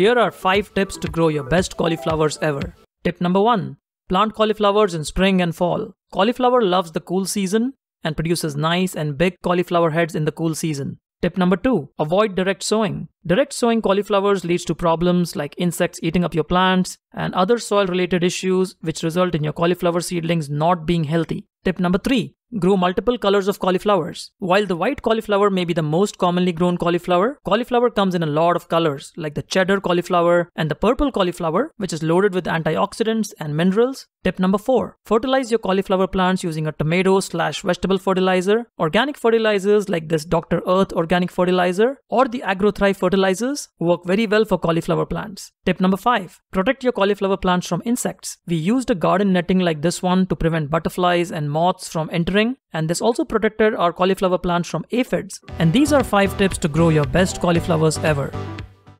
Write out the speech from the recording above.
Here are 5 tips to grow your best cauliflowers ever. Tip number 1 Plant cauliflowers in spring and fall. Cauliflower loves the cool season and produces nice and big cauliflower heads in the cool season. Tip number 2 Avoid direct sowing. Direct sowing cauliflowers leads to problems like insects eating up your plants and other soil related issues which result in your cauliflower seedlings not being healthy. Tip number 3 Grow multiple colors of cauliflowers. While the white cauliflower may be the most commonly grown cauliflower, cauliflower comes in a lot of colors like the cheddar cauliflower and the purple cauliflower, which is loaded with antioxidants and minerals. Tip number 4 Fertilize your cauliflower plants using a tomato slash vegetable fertilizer. Organic fertilizers like this Dr. Earth organic fertilizer or the AgroThrive fertilizers work very well for cauliflower plants. Tip number 5 Protect your cauliflower plants from insects. We used a garden netting like this one to prevent butterflies and moths from entering, and this also protected our cauliflower plants from aphids. And these are 5 tips to grow your best cauliflowers ever.